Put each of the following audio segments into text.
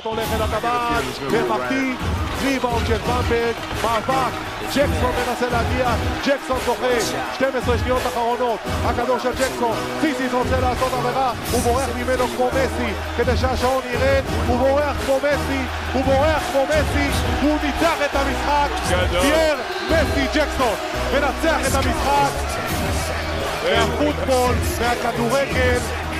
הולך אל הטבעת, ומחטיא, ריבאונד של במברג, מאבק, ג'קסון מנסה להגיע, ג'קסון זוכה, 12 שניות אחרונות, הכדור של ג'קסון, סיסיס רוצה לעשות עבירה, הוא בורח ממנו כמו מסי, כדי שהשעון ירד, הוא בורח כמו מסי, הוא בורח כמו מסי, הוא ניצח את המשחק, פייר מסי ג'קסון, מנצח את המשחק, מהפוטבול, מהכדורגל,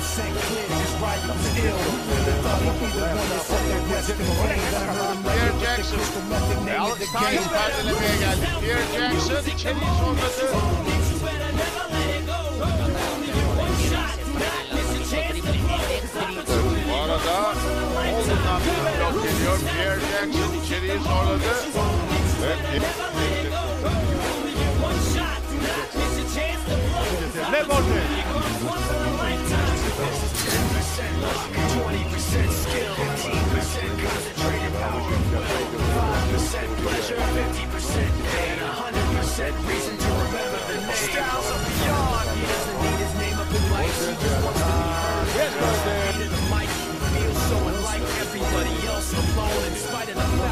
100% clear, just right, I'm still. Thought he'd be the one that set the rest in vain. Then I heard him Pierre like the Jackson. crystal method, name it Alex the Tynes game. perdelemeye geldi. Pierre Jackson içeriği zorladı. Bu arada Holden'dan bir blok geliyor. Pierre Jackson içeriği zorladı.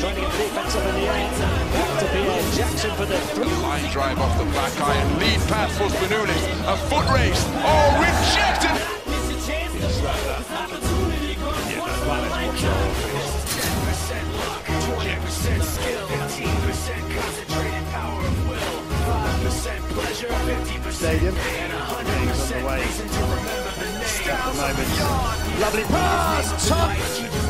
trying to get the defense up in the air. Back to Pierre Jackson for the three. Line drive off the black iron. Lead pass for Spanoulis. A foot race. Oh, rejected! Stadium. He's on the way. At the moment. Lovely pass. Touch.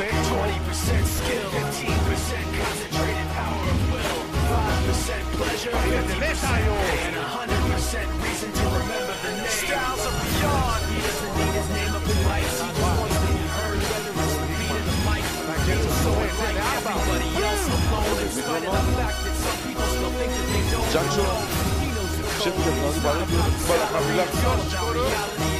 quick. 20% skill 15% concentrated power of will 5% pleasure 50% and 100% reason to remember the name. Styles of beyond. He doesn't need his name up in lights He just wants to be heard whether it's the beat of the mic Feels so unlike everybody else alone. In spite of the fact that some people still think that they don't know. He knows the code. He's not popular He's not reality.